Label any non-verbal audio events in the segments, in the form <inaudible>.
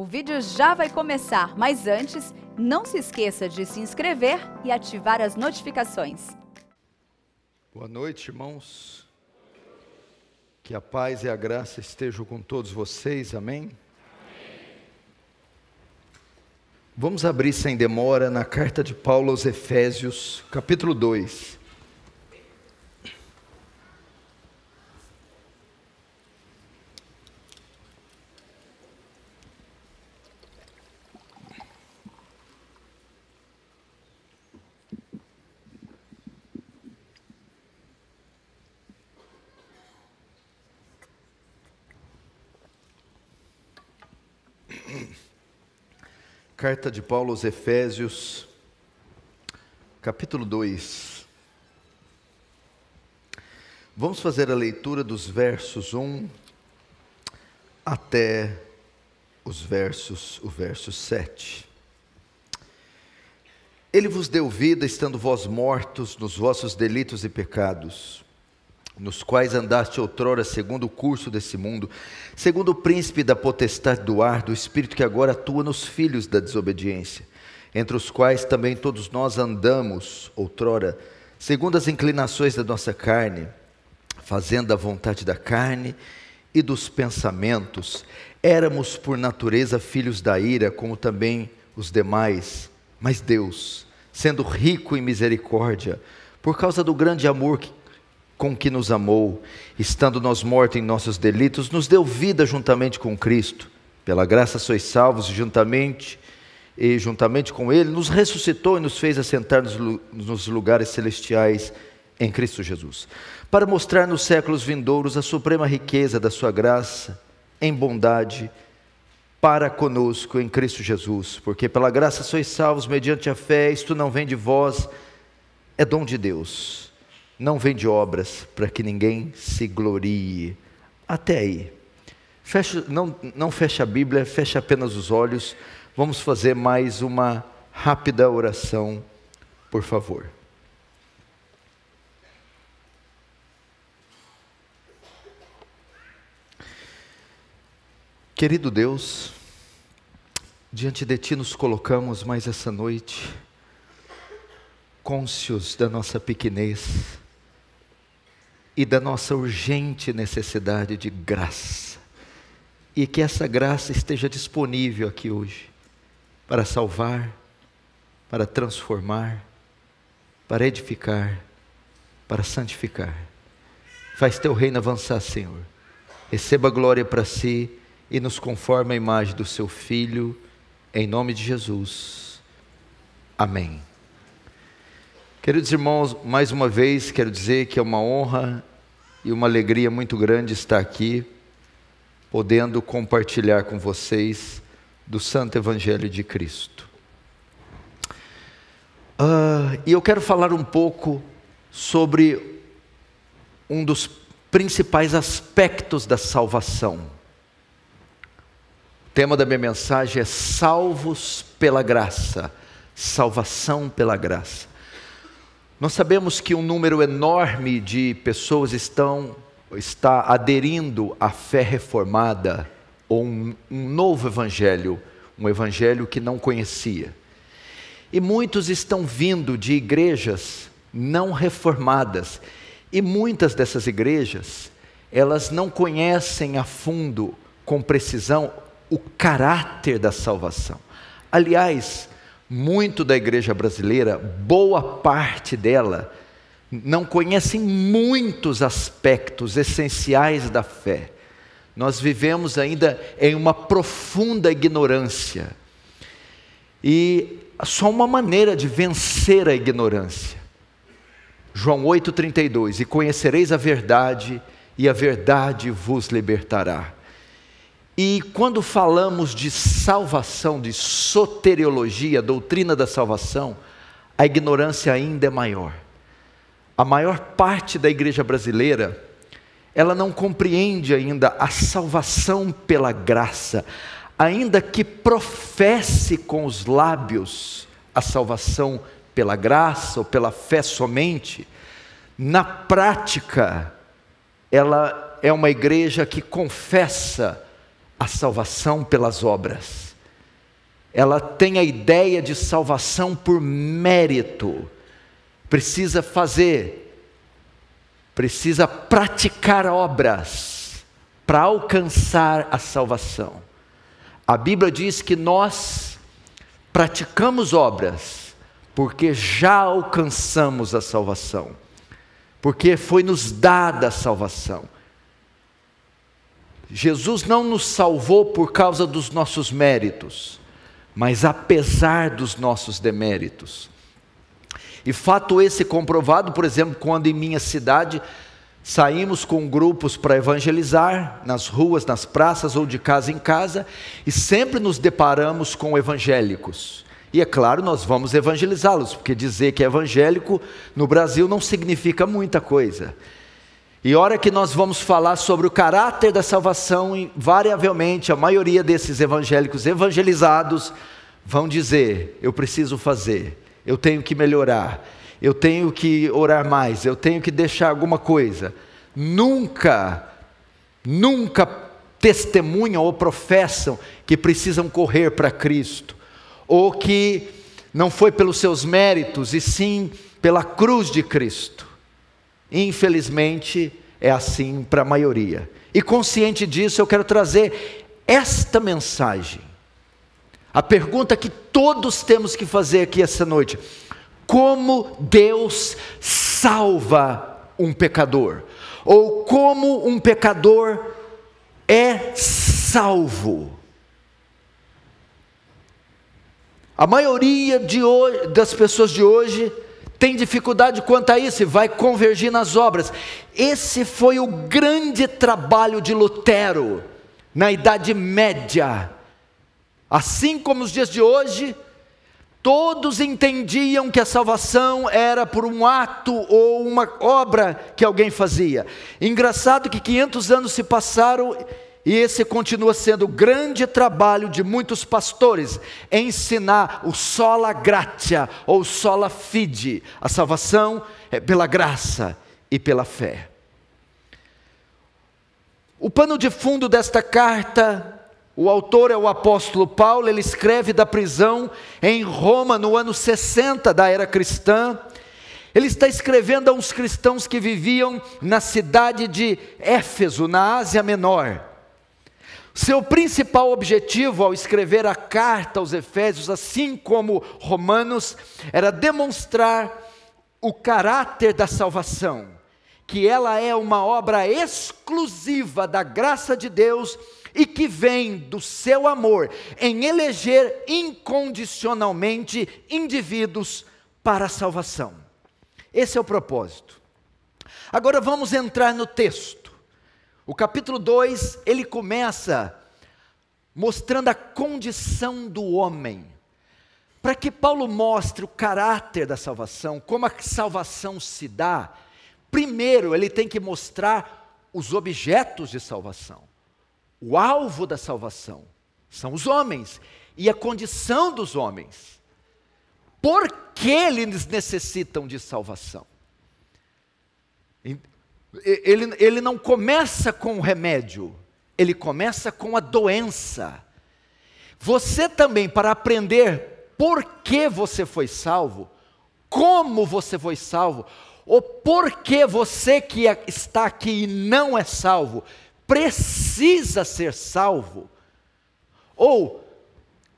O vídeo já vai começar, mas antes, não se esqueça de se inscrever e ativar as notificações. Boa noite, irmãos. Que a paz e a graça estejam com todos vocês, amém? Vamos abrir sem demora na carta de Paulo aos Efésios, capítulo 2. Carta de Paulo aos Efésios, capítulo 2. Vamos fazer a leitura dos versos 1 até os versos, o verso 7. Ele vos deu vida estando vós mortos nos vossos delitos e pecados nos quais andaste outrora segundo o curso desse mundo, segundo o príncipe da potestade do ar, do espírito que agora atua nos filhos da desobediência, entre os quais também todos nós andamos outrora, segundo as inclinações da nossa carne, fazendo a vontade da carne e dos pensamentos, éramos por natureza filhos da ira, como também os demais, mas Deus, sendo rico em misericórdia, por causa do grande amor que com que nos amou, estando nós mortos em nossos delitos, nos deu vida juntamente com Cristo. Pela graça sois salvos juntamente e juntamente com ele. Nos ressuscitou e nos fez assentar nos lugares celestiais em Cristo Jesus, para mostrar nos séculos vindouros a suprema riqueza da sua graça em bondade para conosco em Cristo Jesus, porque pela graça sois salvos mediante a fé, isto não vem de vós, é dom de Deus não vem de obras para que ninguém se glorie. Até aí. Fecha, não, não fecha a Bíblia, fecha apenas os olhos. Vamos fazer mais uma rápida oração, por favor. Querido Deus, diante de Ti nos colocamos mais essa noite, cônscios da nossa pequenez, e da nossa urgente necessidade de graça. E que essa graça esteja disponível aqui hoje para salvar, para transformar, para edificar, para santificar. Faz teu reino avançar, Senhor. Receba glória para si e nos conforma a imagem do seu Filho, em nome de Jesus. Amém. Queridos irmãos, mais uma vez quero dizer que é uma honra e uma alegria muito grande estar aqui, podendo compartilhar com vocês do Santo Evangelho de Cristo. Uh, e eu quero falar um pouco sobre um dos principais aspectos da salvação. O tema da minha mensagem é Salvos pela Graça, salvação pela graça. Nós sabemos que um número enorme de pessoas estão está aderindo à fé reformada ou um, um novo evangelho, um evangelho que não conhecia. E muitos estão vindo de igrejas não reformadas. E muitas dessas igrejas, elas não conhecem a fundo, com precisão, o caráter da salvação. Aliás, muito da igreja brasileira, boa parte dela, não conhecem muitos aspectos essenciais da fé. Nós vivemos ainda em uma profunda ignorância. E só uma maneira de vencer a ignorância. João 8,32: E conhecereis a verdade, e a verdade vos libertará. E quando falamos de salvação, de soteriologia, doutrina da salvação, a ignorância ainda é maior. A maior parte da igreja brasileira, ela não compreende ainda a salvação pela graça, ainda que professe com os lábios a salvação pela graça ou pela fé somente, na prática, ela é uma igreja que confessa a salvação pelas obras. ela tem a ideia de salvação por mérito. Precisa fazer, precisa praticar obras para alcançar a salvação. A Bíblia diz que nós praticamos obras porque já alcançamos a salvação, porque foi nos dada a salvação. Jesus não nos salvou por causa dos nossos méritos, mas apesar dos nossos deméritos. E fato esse comprovado, por exemplo, quando em minha cidade saímos com grupos para evangelizar nas ruas, nas praças ou de casa em casa, e sempre nos deparamos com evangélicos. E é claro, nós vamos evangelizá-los, porque dizer que é evangélico no Brasil não significa muita coisa. E hora que nós vamos falar sobre o caráter da salvação, invariavelmente a maioria desses evangélicos evangelizados vão dizer: eu preciso fazer, eu tenho que melhorar, eu tenho que orar mais, eu tenho que deixar alguma coisa. Nunca, nunca testemunham ou professam que precisam correr para Cristo, ou que não foi pelos seus méritos, e sim pela cruz de Cristo. Infelizmente, é assim para a maioria. E consciente disso, eu quero trazer esta mensagem. A pergunta que todos temos que fazer aqui essa noite: como Deus salva um pecador? Ou como um pecador é salvo? A maioria hoje, das pessoas de hoje tem dificuldade quanto a isso e vai convergir nas obras. Esse foi o grande trabalho de Lutero na Idade Média. Assim como os dias de hoje, todos entendiam que a salvação era por um ato ou uma obra que alguém fazia. Engraçado que 500 anos se passaram e esse continua sendo o grande trabalho de muitos pastores, ensinar o sola gratia ou sola fide, a salvação é pela graça e pela fé. O pano de fundo desta carta, o autor é o apóstolo Paulo, ele escreve da prisão em Roma no ano 60 da era cristã. Ele está escrevendo a uns cristãos que viviam na cidade de Éfeso, na Ásia Menor. Seu principal objetivo ao escrever a carta aos Efésios, assim como Romanos, era demonstrar o caráter da salvação, que ela é uma obra exclusiva da graça de Deus e que vem do seu amor em eleger incondicionalmente indivíduos para a salvação. Esse é o propósito. Agora vamos entrar no texto. O capítulo 2, ele começa mostrando a condição do homem. Para que Paulo mostre o caráter da salvação, como a salvação se dá, primeiro ele tem que mostrar os objetos de salvação. O alvo da salvação são os homens e a condição dos homens. Por que eles necessitam de salvação? Ele, ele não começa com o remédio, ele começa com a doença. Você também, para aprender por que você foi salvo, como você foi salvo, ou por que você que é, está aqui e não é salvo, precisa ser salvo, ou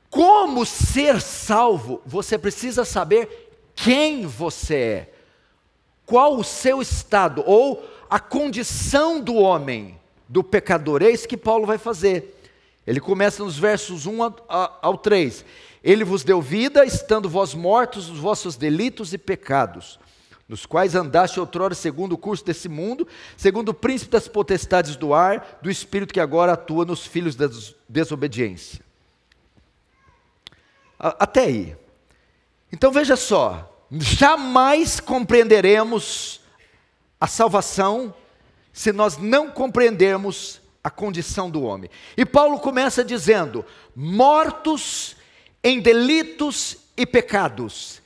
como ser salvo, você precisa saber quem você é, qual o seu estado, ou a condição do homem, do pecador. Isso que Paulo vai fazer. Ele começa nos versos 1 ao 3. Ele vos deu vida, estando vós mortos os vossos delitos e pecados, nos quais andaste outrora segundo o curso desse mundo, segundo o príncipe das potestades do ar, do espírito que agora atua nos filhos da desobediência. Até aí. Então veja só, jamais compreenderemos a salvação se nós não compreendermos a condição do homem. E Paulo começa dizendo: mortos em delitos e pecados.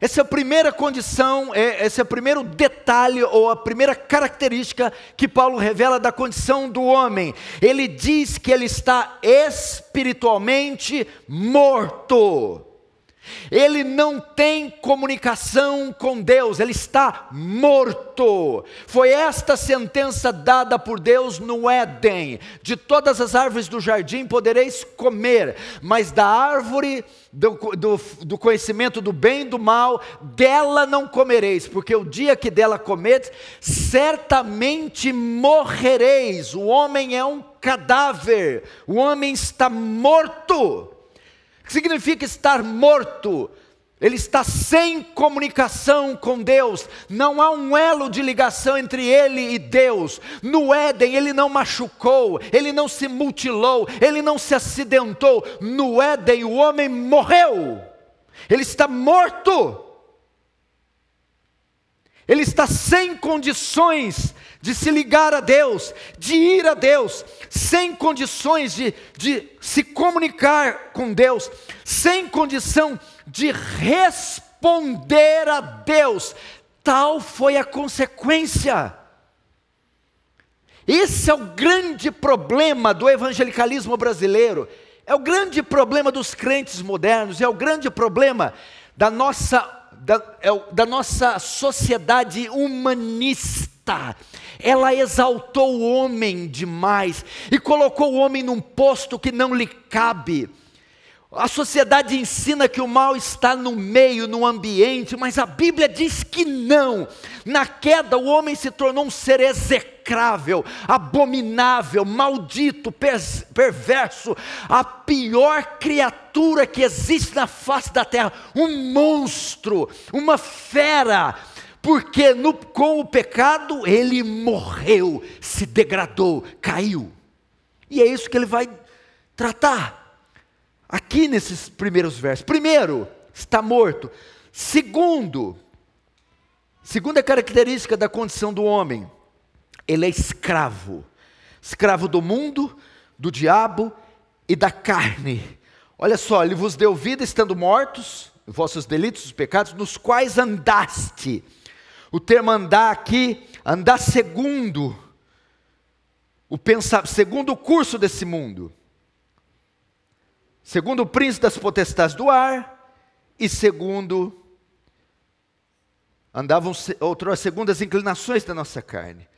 Essa é a primeira condição, é, esse é o primeiro detalhe ou a primeira característica que Paulo revela da condição do homem. Ele diz que ele está espiritualmente morto. Ele não tem comunicação com Deus, ele está morto. Foi esta sentença dada por Deus no Éden: de todas as árvores do jardim podereis comer, mas da árvore do, do, do conhecimento do bem e do mal, dela não comereis, porque o dia que dela comeres, certamente morrereis. O homem é um cadáver, o homem está morto significa estar morto. Ele está sem comunicação com Deus, não há um elo de ligação entre ele e Deus. No Éden, ele não machucou, ele não se mutilou, ele não se acidentou. No Éden, o homem morreu, ele está morto. Ele está sem condições de se ligar a Deus, de ir a Deus, sem condições de, de se comunicar com Deus, sem condição de responder a Deus. Tal foi a consequência. Esse é o grande problema do evangelicalismo brasileiro, é o grande problema dos crentes modernos, é o grande problema da nossa da, é, da nossa sociedade humanista. Ela exaltou o homem demais e colocou o homem num posto que não lhe cabe. A sociedade ensina que o mal está no meio, no ambiente, mas a Bíblia diz que não. Na queda, o homem se tornou um ser execrável, abominável, maldito, perverso, a pior criatura que existe na face da terra, um monstro, uma fera, porque no, com o pecado ele morreu, se degradou, caiu. E é isso que ele vai tratar aqui nesses primeiros versos. Primeiro, está morto. Segundo, segunda característica da condição do homem, ele é escravo. Escravo do mundo, do diabo e da carne. Olha só, ele vos deu vida estando mortos, vossos delitos, os pecados, nos quais andaste. O termo andar aqui, andar segundo o pensar, segundo o curso desse mundo segundo o príncipe das potestades do ar, e segundo andavam outras segundo as inclinações da nossa carne.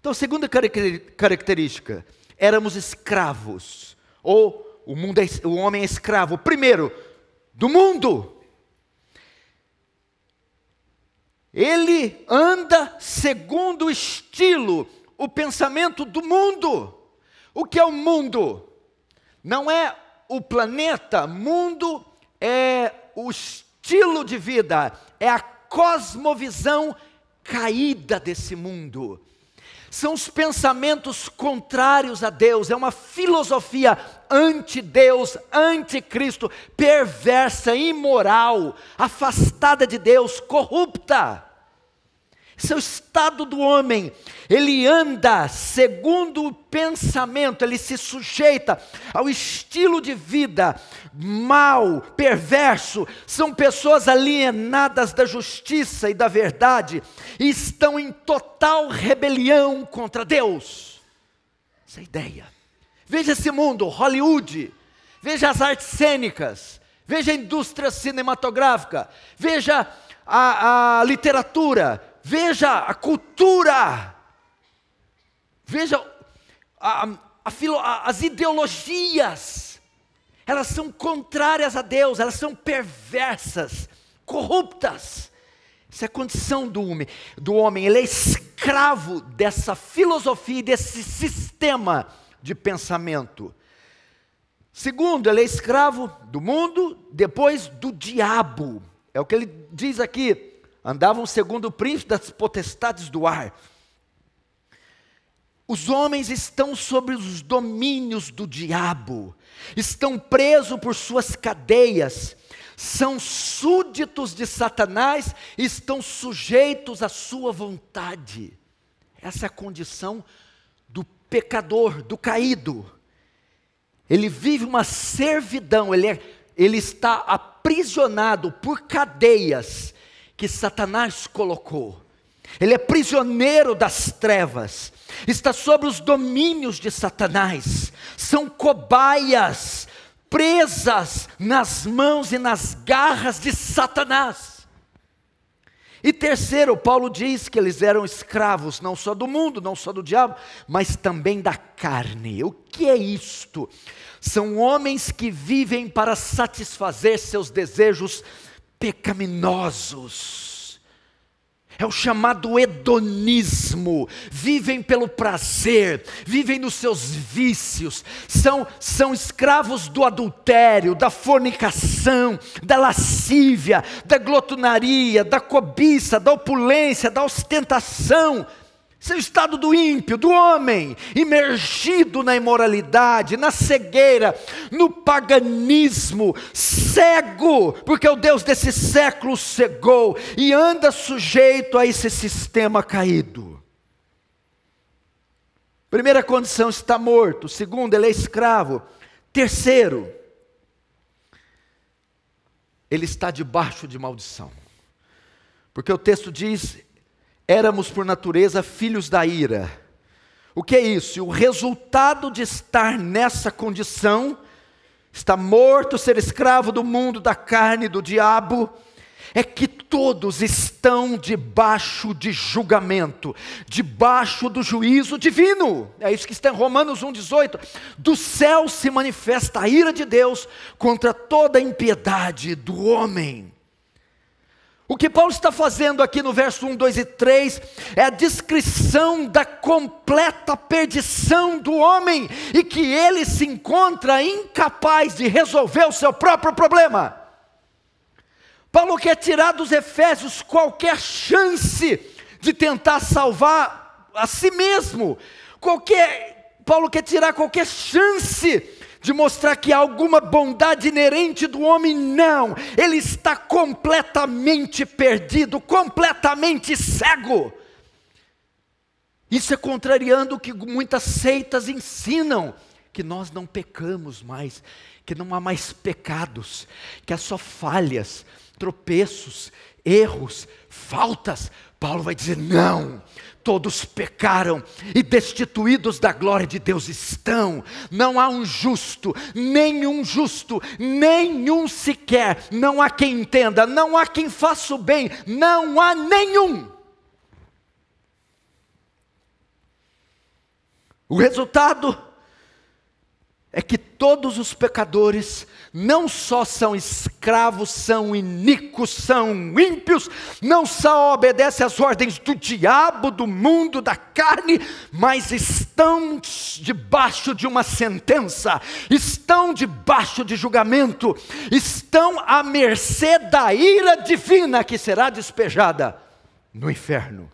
Então, segunda característica, éramos escravos, ou o, mundo é, o homem é escravo, primeiro, do mundo. Ele anda segundo o estilo, o pensamento do mundo. O que é o mundo? Não é o planeta, mundo é o estilo de vida, é a cosmovisão caída desse mundo. São os pensamentos contrários a Deus, é uma filosofia anti-Deus, anti-Cristo, perversa, imoral, afastada de Deus, corrupta. Esse é estado do homem. Ele anda segundo o pensamento, ele se sujeita ao estilo de vida mal, perverso. São pessoas alienadas da justiça e da verdade e estão em total rebelião contra Deus. Essa é a ideia. Veja esse mundo, Hollywood, veja as artes cênicas, veja a indústria cinematográfica, veja a, a literatura, veja a cultura, veja a, a, a, as ideologias, elas são contrárias a Deus, elas são perversas, corruptas. Essa é a condição do homem, do homem, ele é escravo dessa filosofia, desse sistema de pensamento. Segundo, ele é escravo do mundo, depois do diabo. É o que ele diz aqui, andavam segundo o príncipe das potestades do ar. Os homens estão sobre os domínios do diabo, estão presos por suas cadeias, são súditos de Satanás, estão sujeitos à sua vontade. Essa é a condição pecador, do caído. Ele vive uma servidão, ele, é, ele está aprisionado por cadeias que Satanás colocou. Ele é prisioneiro das trevas, está sob os domínios de Satanás, são cobaias presas nas mãos e nas garras de Satanás. E terceiro, Paulo diz que eles eram escravos não só do mundo, não só do diabo, mas também da carne. O que é isto? São homens que vivem para satisfazer seus desejos pecaminosos é o chamado hedonismo. Vivem pelo prazer, vivem nos seus vícios, são, são escravos do adultério, da fornicação, da lascívia, da glotonaria, da cobiça, da opulência, da ostentação. Esse é o estado do ímpio, do homem, imergido na imoralidade, na cegueira, no paganismo, cego, porque o Deus desse século cegou e anda sujeito a esse sistema caído. Primeira condição, está morto. Segundo, ele é escravo. Terceiro, ele está debaixo de maldição. Porque o texto diz: éramos por natureza filhos da ira. O que é isso? O resultado de estar nessa condição, estar morto, ser escravo do mundo, da carne, do diabo, é que todos estão debaixo de julgamento, debaixo do juízo divino. É isso que está em Romanos 1,18. Do céu se manifesta a ira de Deus contra toda a impiedade do homem. O que Paulo está fazendo aqui no verso 1, 2 e 3 é a descrição da completa perdição do homem e que ele se encontra incapaz de resolver o seu próprio problema. Paulo quer tirar dos Efésios qualquer chance de tentar salvar a si mesmo. Qualquer Paulo quer tirar qualquer chance de mostrar que há alguma bondade inerente do homem, não, ele está completamente perdido, completamente cego. Isso é contrariando o que muitas seitas ensinam, que nós não pecamos mais, que não há mais pecados, que há só falhas, tropeços, erros, faltas. Paulo vai dizer: não, todos pecaram e destituídos da glória de Deus estão. Não há um justo, nenhum justo, nenhum sequer. Não há quem entenda, não há quem faça o bem, não há nenhum. O resultado é que todos os pecadores não só são escravos, são iníquos, são ímpios, não só obedecem às ordens do diabo, do mundo, da carne, mas estão debaixo de uma sentença, estão debaixo de julgamento, estão à mercê da ira divina que será despejada no inferno.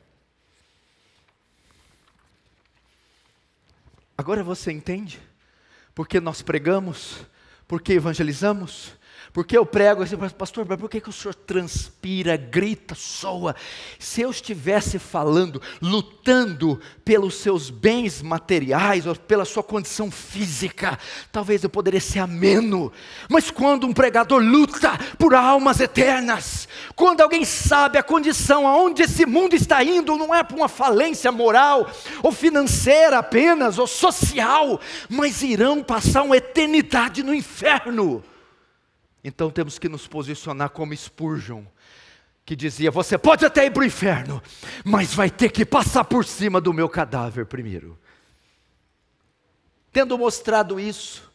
Agora você entende? Porque nós pregamos, porque evangelizamos, porque eu prego assim, pastor, mas por que, que o senhor transpira, grita, soa? Se eu estivesse falando, lutando pelos seus bens materiais ou pela sua condição física, talvez eu poderia ser ameno. Mas quando um pregador luta por almas eternas, quando alguém sabe a condição aonde esse mundo está indo, não é para uma falência moral ou financeira apenas, ou social, mas irão passar uma eternidade no inferno. Então temos que nos posicionar como Spurgeon, que dizia: Você pode até ir para o inferno, mas vai ter que passar por cima do meu cadáver primeiro. Tendo mostrado isso,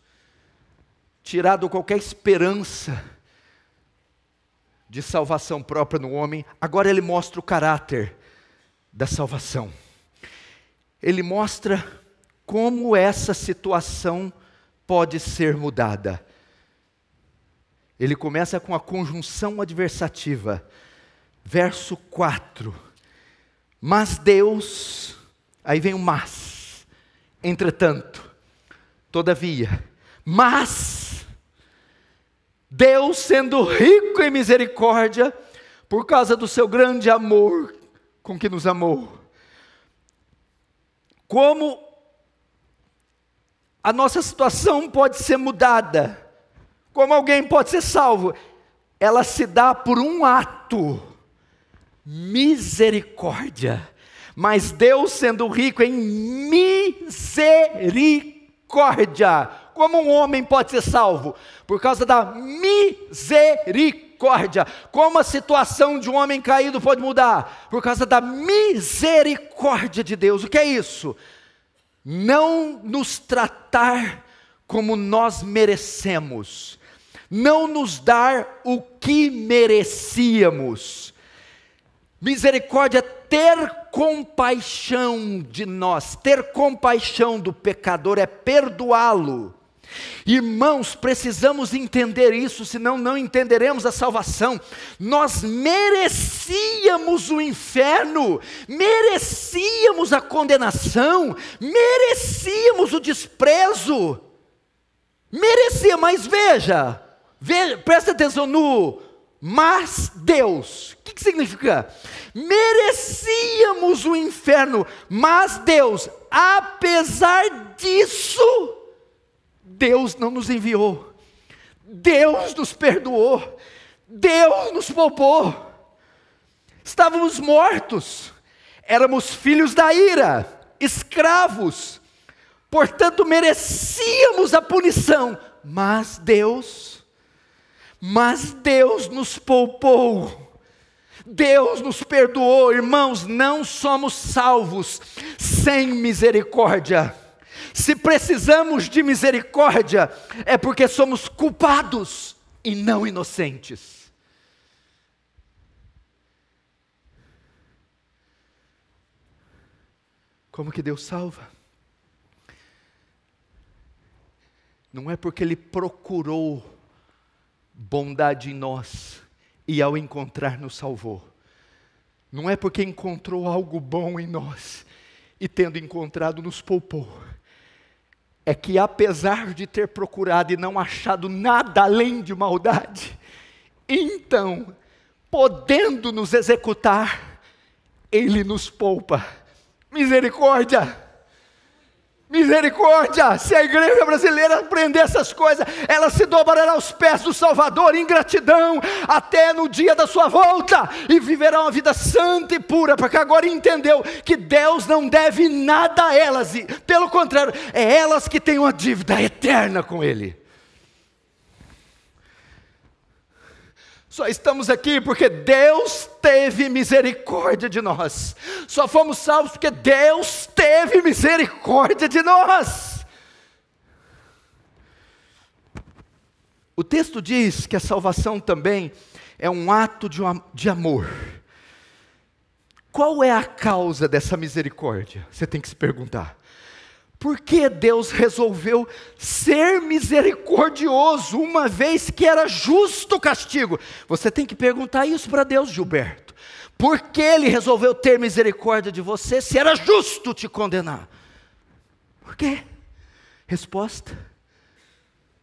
tirado qualquer esperança de salvação própria no homem, agora ele mostra o caráter da salvação. Ele mostra como essa situação pode ser mudada. Ele começa com a conjunção adversativa. Verso 4. Mas Deus, aí vem o mas. Entretanto, todavia, mas Deus, sendo rico em misericórdia, por causa do seu grande amor com que nos amou, como a nossa situação pode ser mudada como alguém pode ser salvo? Ela se dá por um ato misericórdia. Mas Deus, sendo rico em misericórdia, como um homem pode ser salvo? Por causa da misericórdia. Como a situação de um homem caído pode mudar? Por causa da misericórdia de Deus. O que é isso? Não nos tratar como nós merecemos, não nos dar o que merecíamos. Misericórdia é ter compaixão de nós, ter compaixão do pecador é perdoá-lo. Irmãos, precisamos entender isso, senão não entenderemos a salvação. Nós merecíamos o inferno, merecíamos a condenação, merecíamos o desprezo. Merecia, mas veja, veja presta atenção no mas Deus. O que, que significa? Merecíamos o inferno, mas Deus, apesar disso, Deus não nos enviou, Deus nos perdoou, Deus nos poupou. Estávamos mortos, éramos filhos da ira, escravos, portanto merecíamos a punição, mas Deus, mas Deus nos poupou. Deus nos perdoou, irmãos, não somos salvos sem misericórdia. Se precisamos de misericórdia, é porque somos culpados e não inocentes. Como que Deus salva? Não é porque Ele procurou bondade em nós e ao encontrar nos salvou. Não é porque encontrou algo bom em nós e tendo encontrado nos poupou. É que apesar de ter procurado e não achado nada além de maldade, então, podendo nos executar, Ele nos poupa. Misericórdia! Misericórdia! Se a igreja brasileira aprender essas coisas, ela se dobrará aos pés do Salvador em gratidão até no dia da sua volta e viverá uma vida santa e pura, porque agora entendeu que Deus não deve nada a elas, e, pelo contrário, é elas que têm uma dívida eterna com Ele. Só estamos aqui porque Deus teve misericórdia de nós. Só fomos salvos porque Deus teve misericórdia de nós. O texto diz que a salvação também é um ato de, um, de amor. Qual é a causa dessa misericórdia? Você tem que se perguntar. Por que Deus resolveu ser misericordioso, uma vez que era justo o castigo? Você tem que perguntar isso para Deus, Gilberto. Por que Ele resolveu ter misericórdia de você se era justo te condenar? Por quê? Resposta: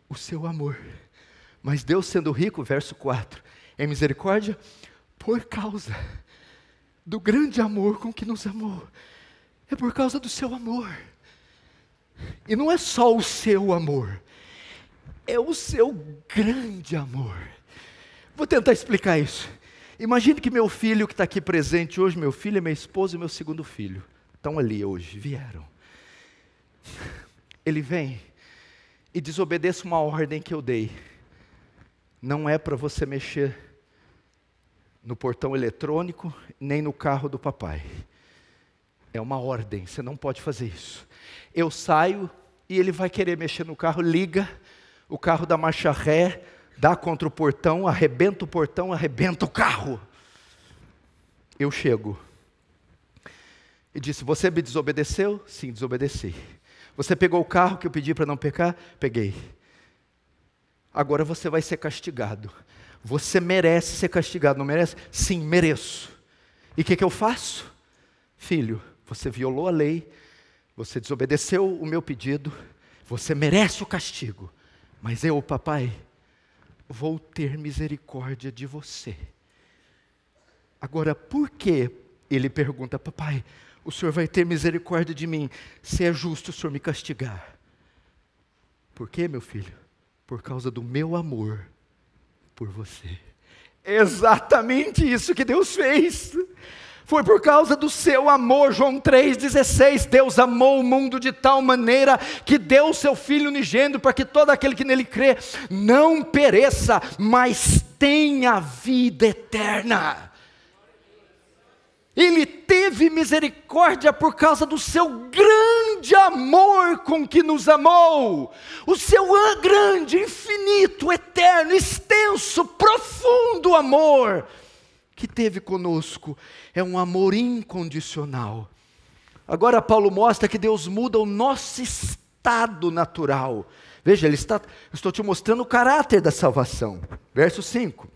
o seu amor. Mas Deus, sendo rico, verso 4, em misericórdia, por causa do grande amor com que nos amou, é por causa do seu amor e não é só o seu amor, é o seu grande amor. Vou tentar explicar isso. Imagine que meu filho que está aqui presente hoje, meu filho, minha esposa e meu segundo filho, estão ali hoje, vieram. Ele vem e desobedeça uma ordem que eu dei. Não é para você mexer no portão eletrônico, nem no carro do papai. É uma ordem, você não pode fazer isso. Eu saio e ele vai querer mexer no carro, liga, o carro dá marcha ré, dá contra o portão, arrebenta o portão, arrebenta o carro. Eu chego e disse: Você me desobedeceu? Sim, desobedeci. Você pegou o carro que eu pedi para não pecar? Peguei. Agora você vai ser castigado. Você merece ser castigado, não merece? Sim, mereço. E o que, que eu faço? Filho, você violou a lei, você desobedeceu o meu pedido, você merece o castigo, mas eu, papai, vou ter misericórdia de você. Agora, por que ele pergunta, papai, o senhor vai ter misericórdia de mim, se é justo o senhor me castigar? Por quê, meu filho? Por causa do meu amor por você. Exatamente isso que Deus fez. Foi por causa do seu amor, João 3,16. Deus amou o mundo de tal maneira que deu o seu Filho unigênito para que todo aquele que nele crê não pereça, mas tenha vida eterna. Ele teve misericórdia por causa do seu grande amor com que nos amou. O seu grande, infinito, eterno, extenso, profundo amor que teve conosco é um amor incondicional. Agora, Paulo mostra que Deus muda o nosso estado natural. Veja, ele está, estou te mostrando o caráter da salvação. Verso 5.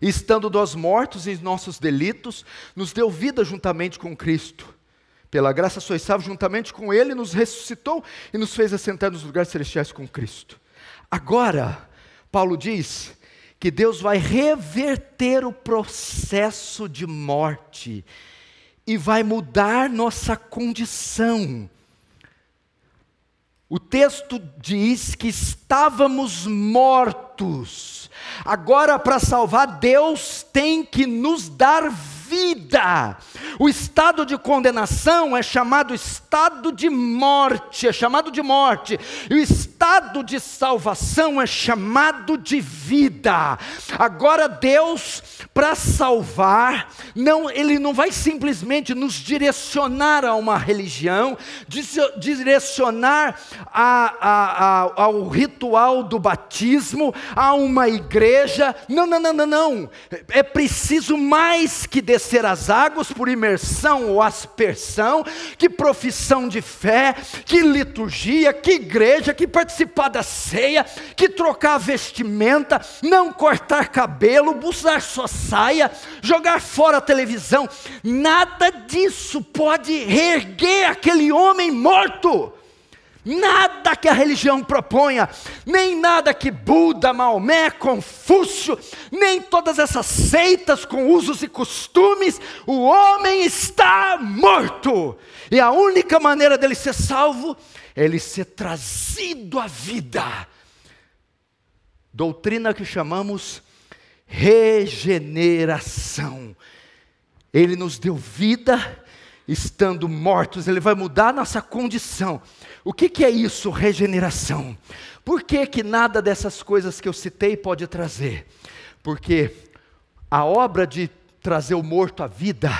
Estando nós mortos em nossos delitos, nos deu vida juntamente com Cristo. Pela graça sois salvos juntamente com Ele, nos ressuscitou e nos fez assentar nos lugares celestiais com Cristo. Agora, Paulo diz que Deus vai reverter o processo de morte e vai mudar nossa condição. O texto diz que estávamos mortos. Agora, para salvar, Deus tem que nos dar vida. O estado de condenação é chamado estado de morte, é chamado de morte. E o estado de salvação é chamado de vida. Agora Deus, para salvar, não, ele não vai simplesmente nos direcionar a uma religião, direcionar a, a, a, ao ritual do batismo, a uma igreja. Não, não, não, não, não. É preciso mais que descer as águas por imersão ou aspersão, que profissão de fé, que liturgia, que igreja, que participar da ceia, que trocar vestimenta, não cortar cabelo, usar sua saia, jogar fora a televisão, nada disso pode reerguer aquele homem morto. Nada que a religião proponha, nem nada que Buda, Maomé, Confúcio, nem todas essas seitas com usos e costumes, o homem está morto. E a única maneira dele ser salvo é ele ser trazido à vida. Doutrina que chamamos regeneração. Ele nos deu vida estando mortos, ele vai mudar nossa condição. O que, que é isso, regeneração? Por que, que nada dessas coisas que eu citei pode trazer? Porque a obra de trazer o morto à vida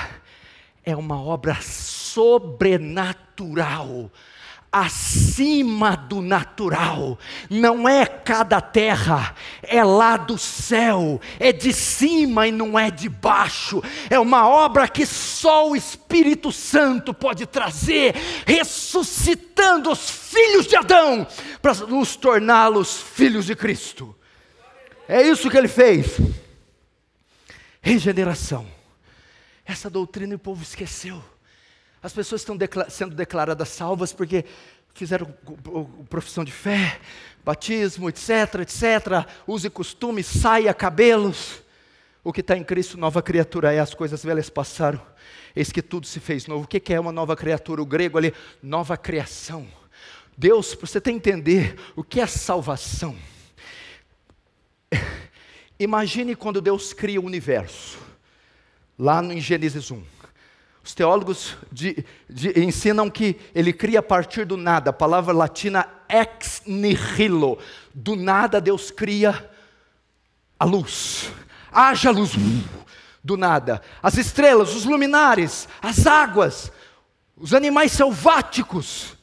é uma obra sobrenatural acima do natural. Não é cada terra, é lá do céu, é de cima e não é de baixo. É uma obra que só o Espírito Santo pode trazer, ressuscitando os filhos de Adão para nos torná-los filhos de Cristo. É isso que ele fez. Regeneração. Essa doutrina o povo esqueceu. As pessoas estão sendo declaradas salvas porque fizeram profissão de fé, batismo, etc, etc, use costumes, saia, cabelos. O que está em Cristo, nova criatura é, as coisas velhas passaram, eis que tudo se fez novo. O que é uma nova criatura? O grego ali, nova criação. Deus, para você ter entender o que é salvação. <laughs> Imagine quando Deus cria o universo, lá em Gênesis 1. Os teólogos de, de, ensinam que ele cria a partir do nada, a palavra latina ex nihilo. Do nada Deus cria a luz. Haja luz. Do nada. As estrelas, os luminares, as águas, os animais selváticos.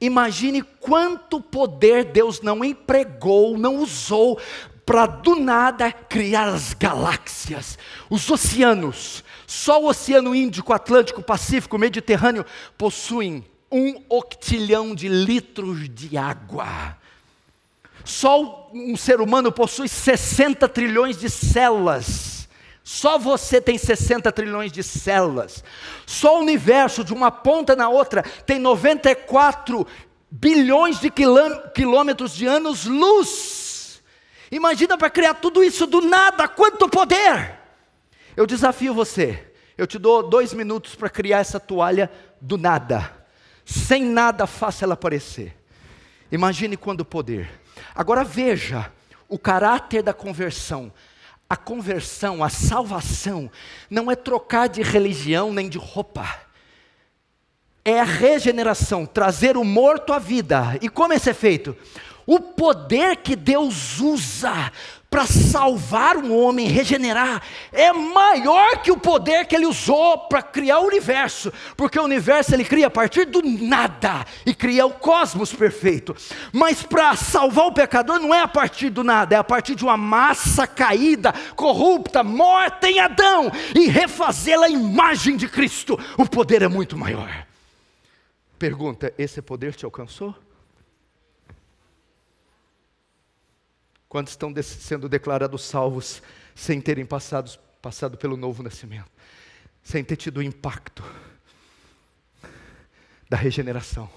Imagine quanto poder Deus não empregou, não usou para do nada criar as galáxias, os oceanos, só o Oceano Índico, Atlântico, Pacífico, Mediterrâneo possuem um octilhão de litros de água. Só um ser humano possui 60 trilhões de células. Só você tem 60 trilhões de células. Só o universo, de uma ponta na outra, tem 94 bilhões de quilômetros de anos-luz. Imagina para criar tudo isso do nada, quanto poder! Eu desafio você, eu te dou dois minutos para criar essa toalha do nada, sem nada faça ela aparecer. Imagine quando poder. Agora veja o caráter da conversão. a conversão, a salvação, não é trocar de religião nem de roupa. É a regeneração, trazer o morto à vida. E como isso é feito? O poder que Deus usa para salvar um homem, regenerar, é maior que o poder que ele usou para criar o universo, porque o universo ele cria a partir do nada e cria o cosmos perfeito. Mas para salvar o pecador não é a partir do nada, é a partir de uma massa caída, corrupta, morta em Adão e refazê-la à imagem de Cristo. O poder é muito maior. Pergunta: esse poder te alcançou? Quando estão sendo declarados salvos sem terem passado, passado pelo novo nascimento, sem ter tido o impacto da regeneração.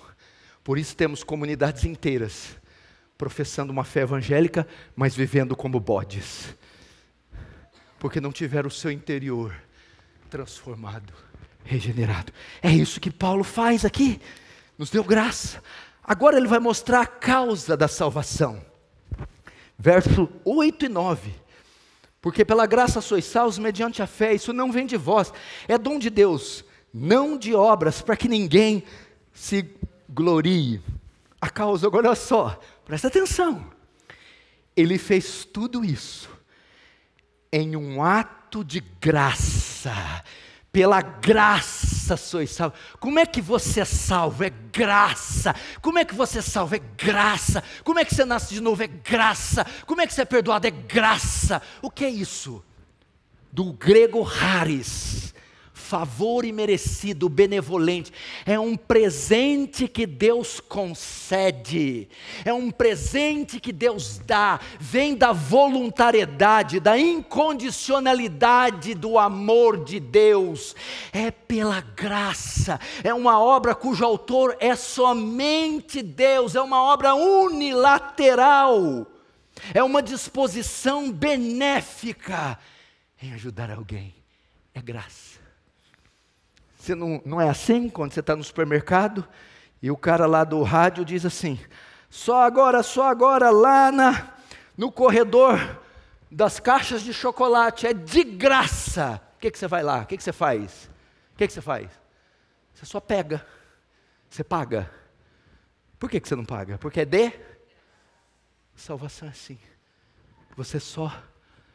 Por isso temos comunidades inteiras professando uma fé evangélica, mas vivendo como bodes, porque não tiveram o seu interior transformado, regenerado. É isso que Paulo faz aqui, nos deu graça. Agora ele vai mostrar a causa da salvação verso 8 e 9. Porque pela graça sois salvos mediante a fé, isso não vem de vós, é dom de Deus, não de obras, para que ninguém se glorie. A causa, agora olha só, presta atenção. Ele fez tudo isso em um ato de graça pela graça sois salvos. Como é que você é salvo? É graça. Como é que você é salvo? É graça. Como é que você nasce de novo? É graça. Como é que você é perdoado? É graça. O que é isso? Do grego haris favor imerecido, benevolente, é um presente que Deus concede, é um presente que Deus dá, vem da voluntariedade, da incondicionalidade do amor de Deus, é pela graça, é uma obra cujo autor é somente Deus, é uma obra unilateral, é uma disposição benéfica em ajudar alguém, é graça. Você não, não é assim quando você está no supermercado e o cara lá do rádio diz assim: só agora, só agora, lá na, no corredor das caixas de chocolate, é de graça. O que, que você vai lá? O que, que você faz? O que, que você faz? Você só pega, você paga. Por que, que você não paga? Porque é de salvação assim. Você só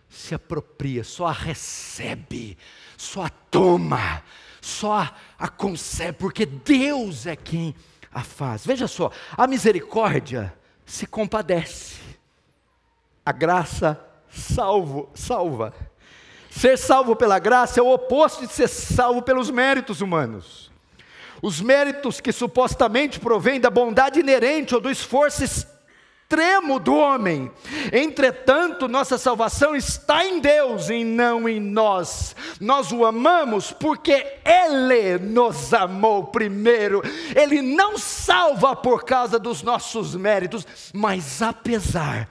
se apropria, só a recebe, só a toma só a concebe, porque Deus é quem a faz. Veja só, a misericórdia se compadece, a graça salvo, salva. Ser salvo pela graça é o oposto de ser salvo pelos méritos humanos. Os méritos que supostamente provêm da bondade inerente ou do esforço extremo do homem. Entretanto, nossa salvação está em Deus e não em nós. Nós o amamos porque Ele nos amou primeiro. Ele não salva por causa dos nossos méritos, mas apesar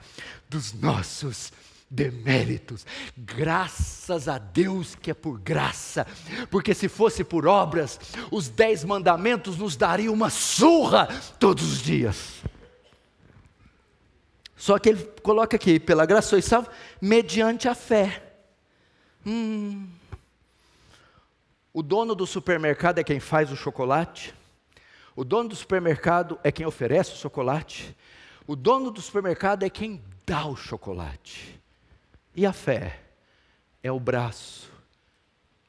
dos nossos deméritos. Graças a Deus que é por graça, porque se fosse por obras, os dez mandamentos nos dariam uma surra todos os dias. Só que ele coloca aqui, pela graça sois salvo, mediante a fé. Hum. O dono do supermercado é quem faz o chocolate. O dono do supermercado é quem oferece o chocolate. O dono do supermercado é quem dá o chocolate. E a fé é o braço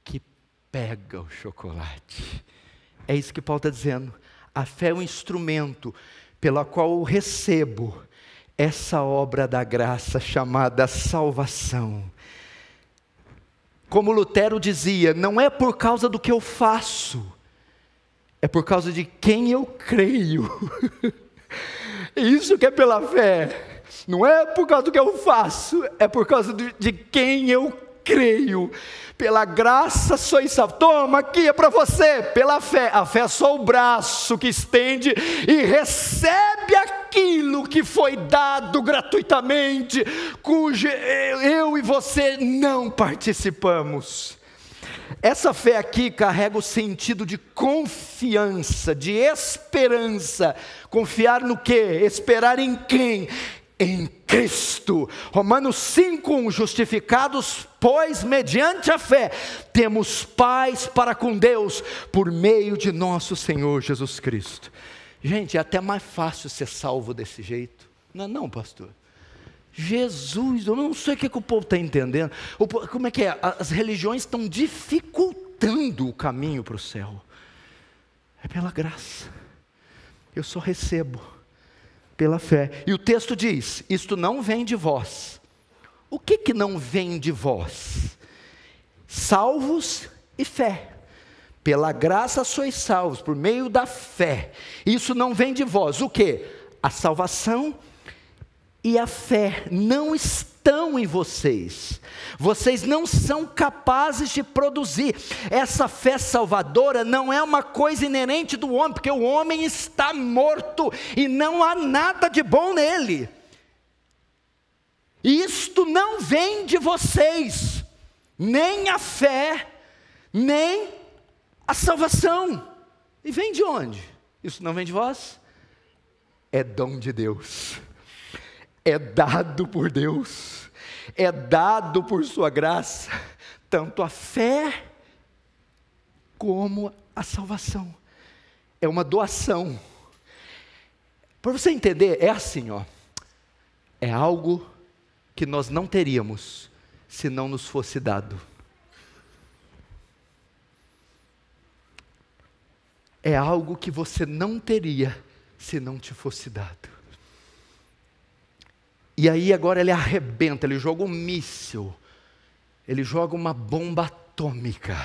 que pega o chocolate. É isso que Paulo está dizendo. A fé é o instrumento pela qual eu recebo essa obra da graça chamada salvação. Como Lutero dizia, não é por causa do que eu faço, é por causa de quem eu creio. <laughs> Isso que é pela fé. Não é por causa do que eu faço, é por causa de quem eu creio. Pela graça sois salvos. Toma aqui, é para você. Pela fé. A fé é só o braço que estende e recebe aquilo que foi dado gratuitamente, cujo eu e você não participamos. Essa fé aqui carrega o sentido de confiança, de esperança. Confiar no quê? Esperar em quem? Em Cristo. Romanos 5:1 justificados, pois mediante a fé temos paz para com Deus por meio de nosso Senhor Jesus Cristo. Gente, é até mais fácil ser salvo desse jeito. Não, é não, pastor. Jesus, eu não sei o que, que o povo está entendendo. como é que é? As religiões estão dificultando o caminho para o céu. É pela graça. Eu só recebo pela fé. E o texto diz: Isto não vem de vós. O que que não vem de vós? Salvos e fé. Pela graça sois salvos, por meio da fé. Isso não vem de vós. O que? A salvação e a fé não estão em vocês. Vocês não são capazes de produzir. Essa fé salvadora não é uma coisa inerente do homem, porque o homem está morto e não há nada de bom nele. Isto não vem de vocês, nem a fé, nem a salvação. E vem de onde? Isso não vem de vós? É dom de Deus é dado por Deus, é dado por Sua graça, tanto a fé como a salvação. É uma doação. Para você entender, é assim, ó. É algo que nós não teríamos se não nos fosse dado. É algo que você não teria se não te fosse dado. E aí agora ele arrebenta, ele joga um míssil, ele joga uma bomba atômica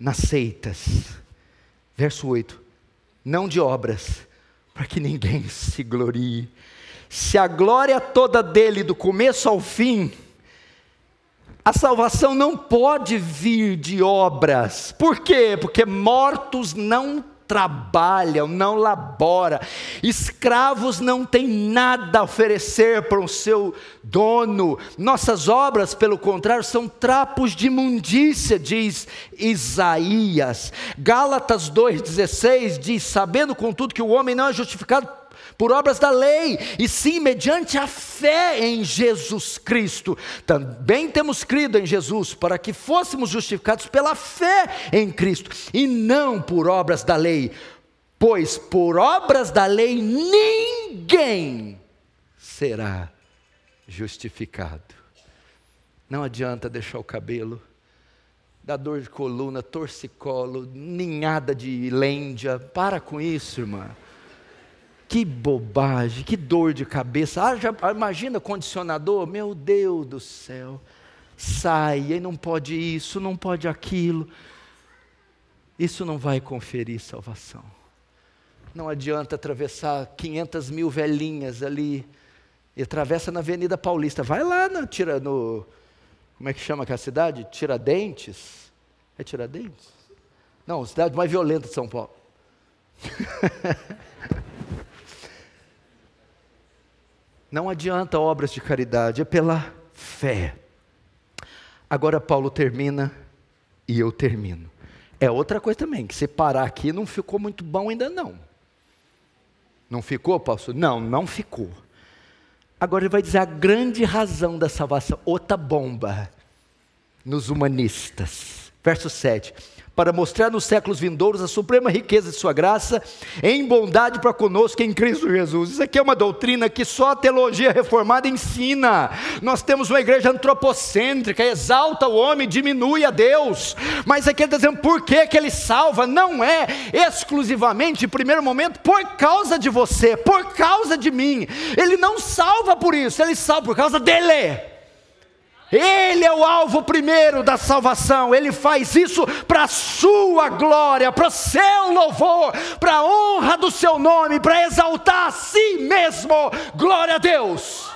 nas seitas. Verso 8: Não de obras, para que ninguém se glorie. Se a glória toda dele, do começo ao fim, a salvação não pode vir de obras. Por quê? Porque mortos não trabalham, não labora. Escravos não têm nada a oferecer para o seu dono. Nossas obras, pelo contrário, são trapos de imundícia, diz Isaías. Gálatas 2,16 diz: Sabendo, contudo, que o homem não é justificado por obras da lei, e sim mediante a fé em Jesus Cristo. Também temos crido em Jesus para que fôssemos justificados pela fé em Cristo, e não por obras da lei, pois por obras da lei ninguém será justificado. Não adianta deixar o cabelo, dar dor de coluna, torcicolo, ninhada de lêndia, para com isso, irmã. Que bobagem, que dor de cabeça. Ah, já, imagina condicionador, meu Deus do céu. Sai, e não pode isso, não pode aquilo. Isso não vai conferir salvação. Não adianta atravessar 500 mil velhinhas ali e atravessa na Avenida Paulista. Vai lá no, tira, no como é que chama aquela cidade? Tiradentes? É Tiradentes? Não, cidade mais violenta de São Paulo. <laughs> Não adianta obras de caridade, é pela fé. Agora Paulo termina e eu termino. É outra coisa também, que se parar aqui não ficou muito bom ainda não. Não ficou, pastor? Não, não ficou. Agora ele vai dizer a grande razão da salvação, outra bomba nos humanistas. Verso 7 para mostrar nos séculos vindouros a suprema riqueza de Sua graça em bondade para conosco em Cristo Jesus. Isso aqui é uma doutrina que só a teologia reformada ensina. Nós temos uma igreja antropocêntrica, exalta o homem, diminui a Deus. Mas aqui ele está dizendo por que, que ele salva? Não é exclusivamente, em primeiro momento, por causa de você, por causa de mim. Ele não salva por isso, ele salva por causa dele. Ele é o alvo primeiro da salvação, ele faz isso para a sua glória, para o seu louvor, para a honra do seu nome, para exaltar a si mesmo. Glória a Deus.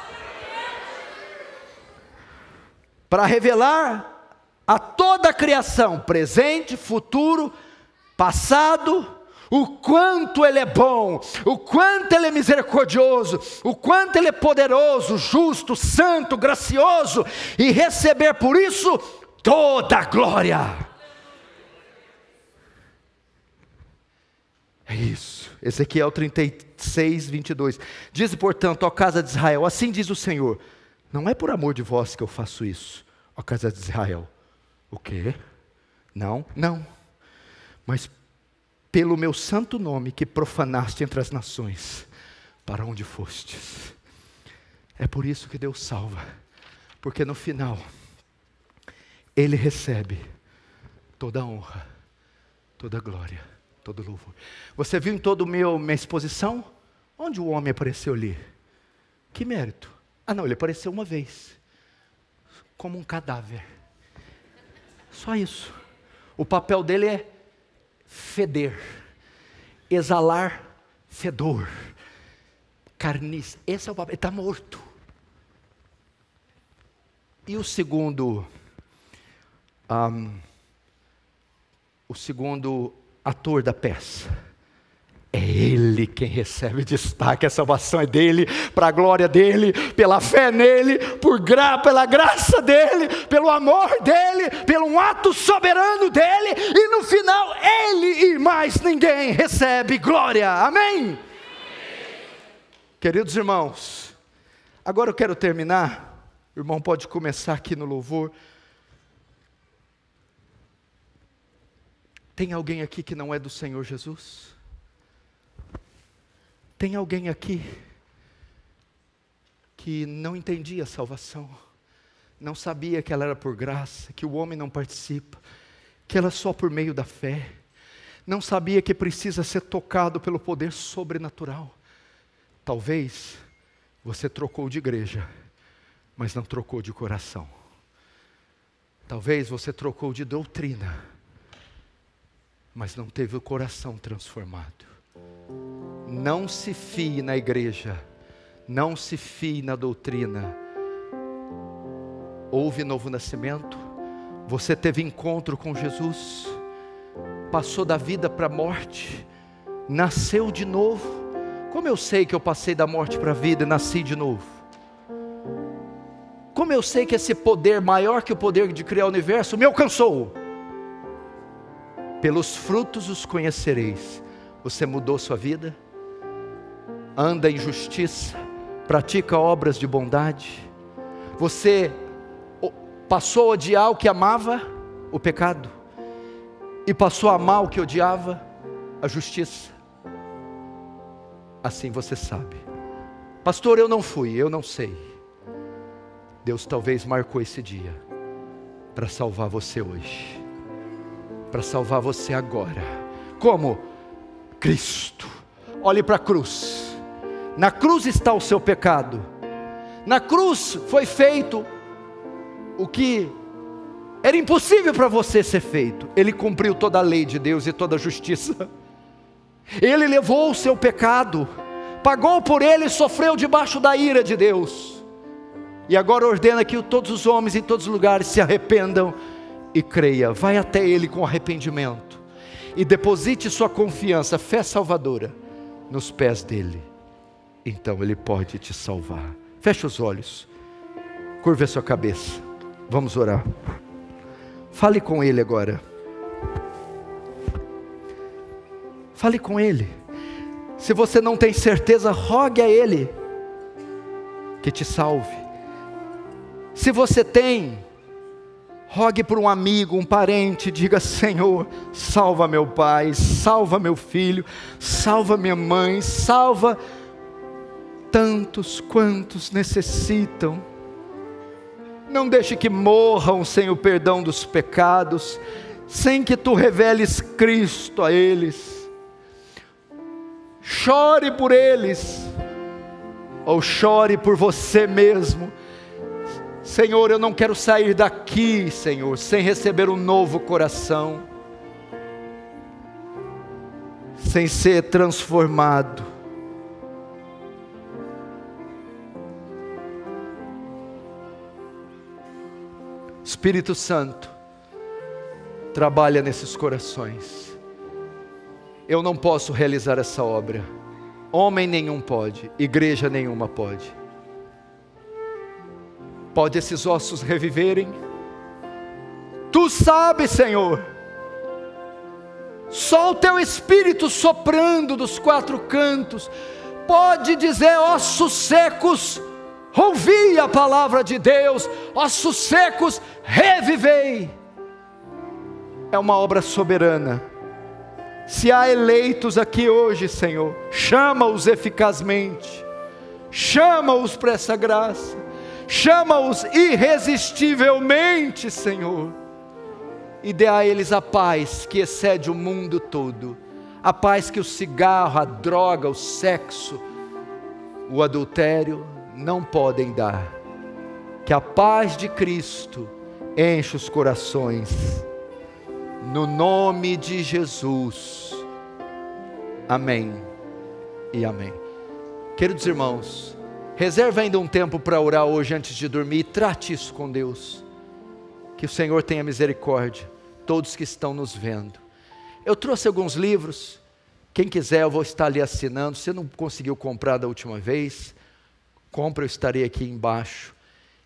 Para revelar a toda a criação, presente, futuro, passado, o quanto Ele é bom, o quanto Ele é misericordioso, o quanto Ele é poderoso, justo, santo, gracioso, e receber por isso toda a glória. É isso. Ezequiel 33. 26, 22. Diz, portanto, ó casa de Israel: Assim diz o Senhor, não é por amor de vós que eu faço isso, ó casa de Israel. O quê? Não, não. Mas pelo meu santo nome que profanaste entre as nações, para onde fostes. É por isso que Deus salva, porque no final, Ele recebe toda a honra, toda a glória, todo o louvor. Você viu em toda a minha exposição? Onde o homem apareceu ali? Que mérito? Ah, não, ele apareceu uma vez, como um cadáver. Só isso. O papel dele é feder, exalar fedor, carniça. Esse é o papel, está morto. E o segundo, um, o segundo ator da peça, é Ele quem recebe destaque, a salvação é dele, para a glória dele, pela fé nele, por gra pela graça dele, pelo amor dele, pelo um ato soberano dele, e no final ele e mais ninguém recebe glória. Amém? Amém. Queridos irmãos, agora eu quero terminar. O irmão pode começar aqui no louvor. Tem alguém aqui que não é do Senhor Jesus? Tem alguém aqui que não entendia a salvação, não sabia que ela era por graça, que o homem não participa, que ela é só por meio da fé, não sabia que precisa ser tocado pelo poder sobrenatural. Talvez você trocou de igreja, mas não trocou de coração. Talvez você trocou de doutrina, mas não teve o coração transformado. Não se fie na igreja, não se fie na doutrina. Houve novo nascimento, você teve encontro com Jesus, passou da vida para a morte, nasceu de novo. Como eu sei que eu passei da morte para a vida e nasci de novo? Como eu sei que esse poder maior que o poder de criar o universo me alcançou? Pelos frutos os conhecereis. Você mudou sua vida? Anda em justiça, pratica obras de bondade. Você passou a odiar o que amava, o pecado, e passou a amar o que odiava, a justiça. Assim você sabe. Pastor, eu não fui, eu não sei. Deus talvez marcou esse dia para salvar você hoje, para salvar você agora. Como? Cristo. Olhe para a cruz. Na cruz está o seu pecado. Na cruz foi feito o que era impossível para você ser feito. Ele cumpriu toda a lei de Deus e toda a justiça. Ele levou o seu pecado, pagou por ele e sofreu debaixo da ira de Deus. E agora ordena que todos os homens em todos os lugares se arrependam e creia. Vai até ele com arrependimento e deposite sua confiança, fé salvadora, nos pés dele então Ele pode te salvar. Feche os olhos, curva a sua cabeça, vamos orar. Fale com Ele agora. Fale com Ele. Se você não tem certeza, rogue a Ele que te salve. Se você tem, rogue por um amigo, um parente, diga: Senhor, salva meu pai, salva meu filho, salva minha mãe, salva tantos quantos necessitam. Não deixe que morram sem o perdão dos pecados, sem que tu reveles Cristo a eles. Chore por eles, ou chore por você mesmo. Senhor, eu não quero sair daqui, Senhor, sem receber um novo coração, sem ser transformado Espírito Santo, trabalha nesses corações. Eu não posso realizar essa obra, homem nenhum pode, igreja nenhuma pode. Pode esses ossos reviverem? Tu sabes, Senhor. Só o teu espírito soprando dos quatro cantos pode dizer, ossos secos, ouvi a palavra de Deus, ossos secos, revivei. É uma obra soberana. Se há eleitos aqui hoje, Senhor, chama-os eficazmente, chama-os para essa graça, chama-os irresistivelmente, Senhor, e dê a eles a paz que excede o mundo todo, a paz que o cigarro, a droga, o sexo, o adultério não podem dar. Que a paz de Cristo enche os corações no nome de Jesus. Amém e amém. Queridos irmãos, reserve ainda um tempo para orar hoje antes de dormir e trate isso com Deus. Que o Senhor tenha misericórdia, todos que estão nos vendo. Eu trouxe alguns livros, quem quiser eu vou estar ali assinando. Se não conseguiu comprar da última vez, compra, eu estarei aqui embaixo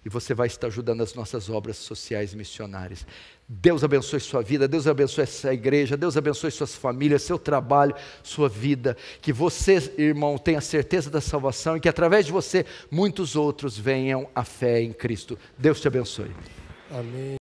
e você vai estar ajudando as nossas obras sociais e missionárias. Deus abençoe sua vida, Deus abençoe essa igreja, Deus abençoe suas famílias, seu trabalho, sua vida. Que você, irmão, tenha certeza da salvação e que através de você muitos outros venham à fé em Cristo. Deus te abençoe. Amém.